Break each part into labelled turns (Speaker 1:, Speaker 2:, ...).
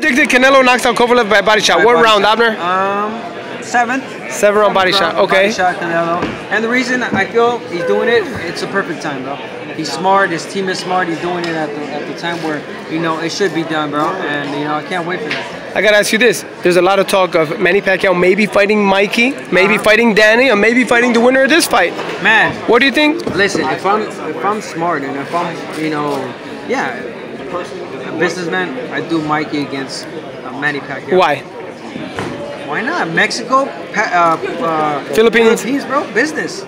Speaker 1: Predicted Canelo knocks out Kovalev by body shot.
Speaker 2: By
Speaker 1: what
Speaker 2: body
Speaker 1: round,
Speaker 2: shot.
Speaker 1: Abner?
Speaker 2: Um, seventh.
Speaker 1: Seven round body shot. Okay.
Speaker 2: Body shot Canelo. And the reason I feel he's doing it, it's a perfect time, bro. He's smart. His team is smart. He's doing it at the at the time where you know it should be done, bro. And you know I can't wait for that.
Speaker 1: I gotta ask you this. There's a lot of talk of Manny Pacquiao maybe fighting Mikey, maybe
Speaker 2: Uh-huh.
Speaker 1: fighting Danny, or maybe fighting the winner of this fight.
Speaker 2: Man,
Speaker 1: What do you think?
Speaker 2: listen. If I'm if I'm smart and if I'm you know yeah, businessman, I do Mikey against uh, Manny Pacquiao.
Speaker 1: Why?
Speaker 2: Why not? Mexico, pa- uh, uh,
Speaker 1: Philippines.
Speaker 2: Philippines, bro, business.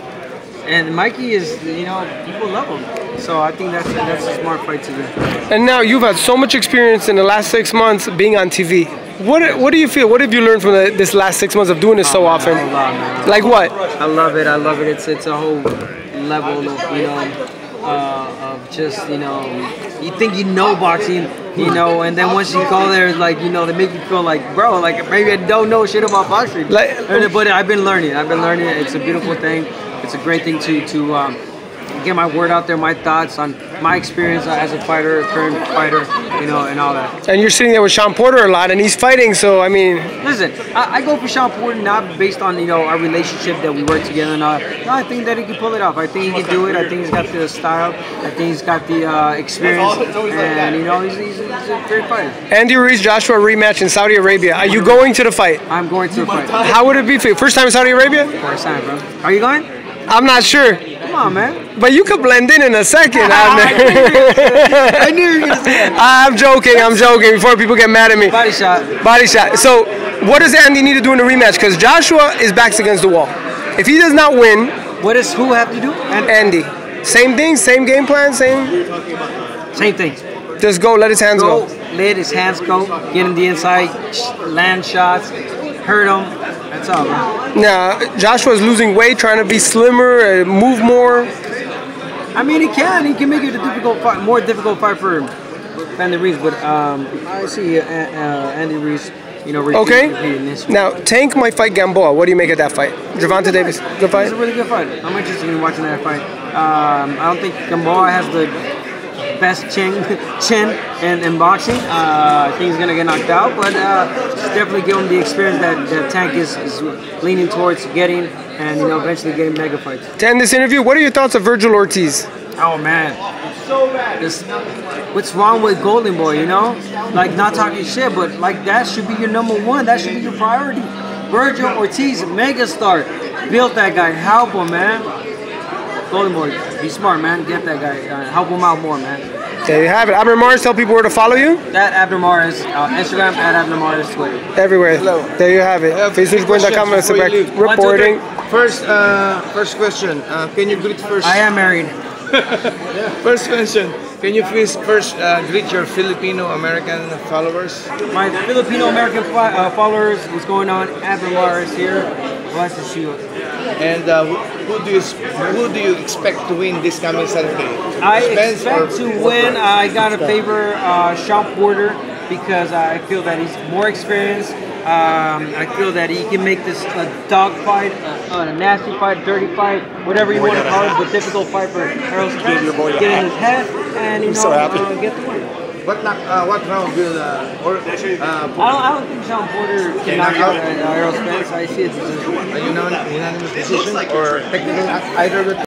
Speaker 2: And Mikey is, you know, people love him. So I think that's a, that's a smart fight to do.
Speaker 1: And now you've had so much experience in the last six months being on TV. What What do you feel? What have you learned from the, this last six months of doing this so often?
Speaker 2: A lot, man.
Speaker 1: Like what?
Speaker 2: I love it. I love it. It's it's a whole level of you know uh, of just you know you think you know boxing, you know, and then once you go there, it's like you know they make you feel like bro, like maybe I don't know shit about boxing.
Speaker 1: Like-
Speaker 2: but I've been learning. I've been learning. It's a beautiful thing. It's a great thing to to. Um, Get my word out there, my thoughts on my experience as a fighter, current fighter, you know, and all that.
Speaker 1: And you're sitting there with Sean Porter a lot, and he's fighting. So I mean,
Speaker 2: Listen, I, I go for Sean Porter not based on you know our relationship that we work together. And, uh, no, I think that he can pull it off. I think he can do it. I think he's got the style. I think he's got the uh, experience, and you know he's, he's, he's a great fighter.
Speaker 1: Andy Ruiz Joshua rematch in Saudi Arabia. Are you going to the fight?
Speaker 2: I'm going to the fight.
Speaker 1: How would it be for you? First time in Saudi Arabia?
Speaker 2: First time, bro. Are you going?
Speaker 1: I'm not sure,
Speaker 2: Come on, man.
Speaker 1: but you could blend in in a second.
Speaker 2: I knew you were gonna say.
Speaker 1: I'm joking. I'm joking. Before people get mad at me.
Speaker 2: Body shot.
Speaker 1: Body shot. So, what does Andy need to do in the rematch? Because Joshua is backs against the wall. If he does not win,
Speaker 2: What does who have to do? And
Speaker 1: Andy, same thing, same game plan, same.
Speaker 2: same thing.
Speaker 1: Just go, let his hands
Speaker 2: Go,
Speaker 1: go.
Speaker 2: let his hands go, get him the inside, land shots, hurt him. That's all, bro.
Speaker 1: Now, Joshua's losing weight, trying to be slimmer, and move more.
Speaker 2: I mean, he can. He can make it a difficult fight, more difficult fight for Andy Ruiz. But um, I see uh, uh, Andy Ruiz, you know,
Speaker 1: Okay. Now, Tank might fight Gamboa. What do you make of that fight? Gervonta Davis, good fight.
Speaker 2: It's a really good fight. I'm interested in watching that fight. Um, I don't think Gamboa has the best chin, chin in, in boxing. Uh, I think he's gonna get knocked out, but uh, definitely give him the experience that, that Tank is, is leaning towards getting, and you know, eventually getting mega fights.
Speaker 1: To end this interview, what are your thoughts of Vergil Ortiz?
Speaker 2: Oh man, this, what's wrong with Golden Boy? You know, like not talking shit, but like that should be your number one. That should be your priority. Vergil Ortiz, megastar, built that guy, help him, man. Golden Boy, be smart, man. Get that guy, uh, help him out more, man.
Speaker 1: There you have it. Abner Mares, tell people where to follow you.
Speaker 2: That Abner Mares, uh, Instagram at Abner Mares, Twitter.
Speaker 1: Everywhere.
Speaker 3: Hello.
Speaker 1: There you have it.
Speaker 3: I have three
Speaker 1: Facebook.com
Speaker 3: questions before you leave.
Speaker 1: reporting.
Speaker 3: First, uh, first question. Uh, can you greet first?
Speaker 2: I am married.
Speaker 3: First question. Can you please first uh, greet your Filipino American followers?
Speaker 2: My Filipino American fi- uh, followers, what's going on? Abner Mares here. Blessed you.
Speaker 3: And uh, who, who do you who do you expect to win this coming Saturday?
Speaker 2: I
Speaker 3: Spence
Speaker 2: expect to win. I got to favor uh, Sean Porter because I feel that he's more experienced. Um, I feel that he can make this a dog fight, a, a nasty fight, dirty fight, whatever you want to call it, but difficult fight for Errol Spence. Get in his head and you know uh, get the win.
Speaker 3: What knock, uh, what round will uh, or uh,
Speaker 2: I don't, I don't think Sean Porter can knock out uh, Errol Spence. I see it.
Speaker 3: a unan- unanimous decision or technical either with